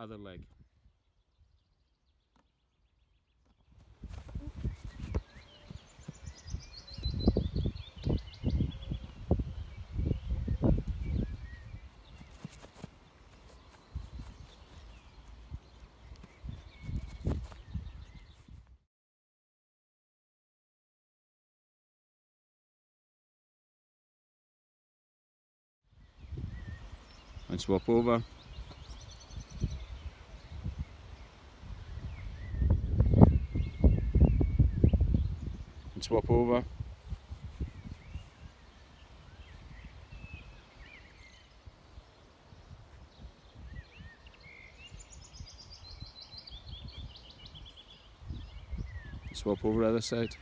other leg. and swap over and swap over. Swap over the other side